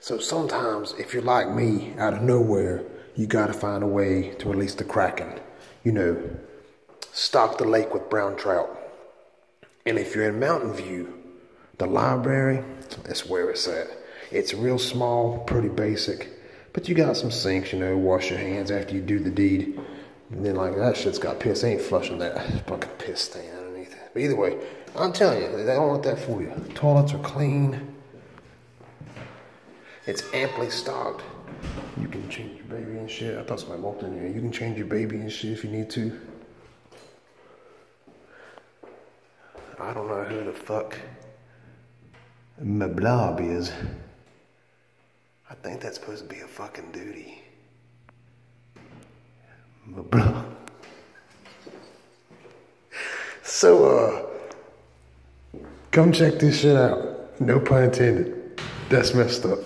So sometimes, if you're like me, out of nowhere, you gotta find a way to release the kraken. You know, stock the lake with brown trout. And if you're in Mountain View, the library, that's where it's at. It's real small, pretty basic, but you got some sinks, you know, wash your hands after you do the deed. And then like that shit's got piss, ain't flushing that fucking piss stain underneath it. But either way, I'm telling you, they don't want that for you. Toilets are clean. It's amply stocked. You can change your baby and shit. I thought somebody walked in here. You can change your baby and shit if you need to. I don't know who the fuck Mablob is. I think that's supposed to be a fucking duty. Mablob. So, uh, come check this shit out. No pun intended. That's messed up.